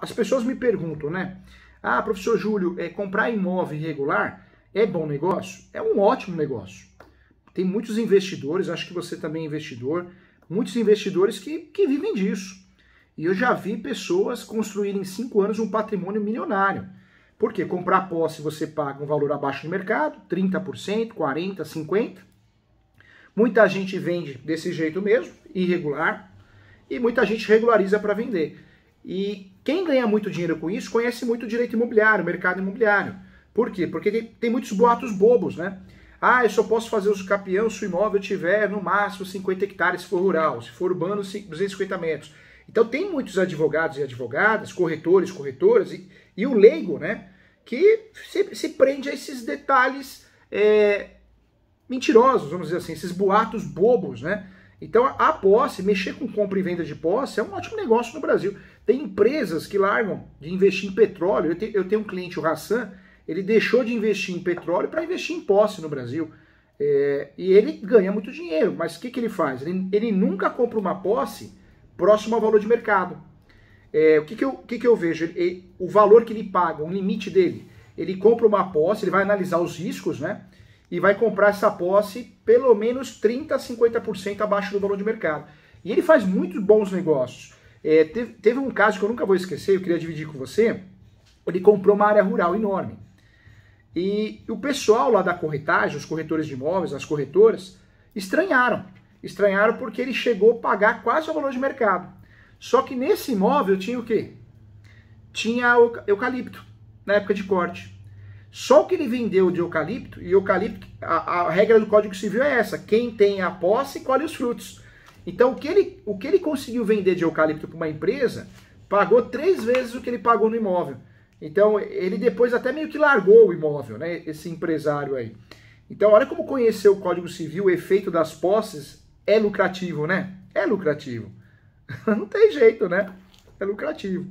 As pessoas me perguntam, né? Ah, professor Júlio, é, comprar imóvel irregular é bom negócio? É um ótimo negócio. Tem muitos investidores, acho que você também é investidor, muitos investidores que, que vivem disso. E eu já vi pessoas construírem em cinco anos um patrimônio milionário. Por quê? Comprar posse você paga um valor abaixo do mercado, 30%, 40%, 50%. Muita gente vende desse jeito mesmo, irregular, e muita gente regulariza para vender. E quem ganha muito dinheiro com isso conhece muito direito imobiliário, mercado imobiliário. Por quê? Porque tem muitos boatos bobos, né? Ah, eu só posso fazer os capião se o imóvel tiver no máximo 50 hectares se for rural, se for urbano 250 metros. Então tem muitos advogados e advogadas, corretores, corretoras e, e o leigo, né? Que se, se prende a esses detalhes é, mentirosos, vamos dizer assim, esses boatos bobos, né? Então a posse, mexer com compra e venda de posse é um ótimo negócio no Brasil. Tem empresas que largam de investir em petróleo. Eu, te, eu tenho um cliente, o Hassan, ele deixou de investir em petróleo para investir em posse no Brasil. É, e ele ganha muito dinheiro, mas o que, que ele faz? Ele, ele nunca compra uma posse próximo ao valor de mercado. É, o que, que, eu, que, que eu vejo? Ele, ele, o valor que ele paga, o limite dele. Ele compra uma posse, ele vai analisar os riscos, né? E vai comprar essa posse pelo menos 30% a 50% abaixo do valor de mercado. E ele faz muitos bons negócios. É, teve, teve, um caso que eu nunca vou esquecer, eu queria dividir com você. Ele comprou uma área rural enorme. E o pessoal lá da corretagem, os corretores de imóveis, as corretoras, estranharam. Estranharam porque ele chegou a pagar quase o valor de mercado. Só que nesse imóvel tinha o quê? Tinha eucalipto, na época de corte. Só o que ele vendeu de eucalipto, e eucalipto, a, a, regra do Código Civil é essa: quem tem a posse colhe os frutos. Então, o que ele, o que ele conseguiu vender de eucalipto para uma empresa pagou três vezes o que ele pagou no imóvel. Então, ele depois até meio que largou o imóvel, né? Esse empresário aí. Então, olha como conhecer o Código Civil, o efeito das posses é lucrativo, né? É lucrativo. Não tem jeito, né? É lucrativo.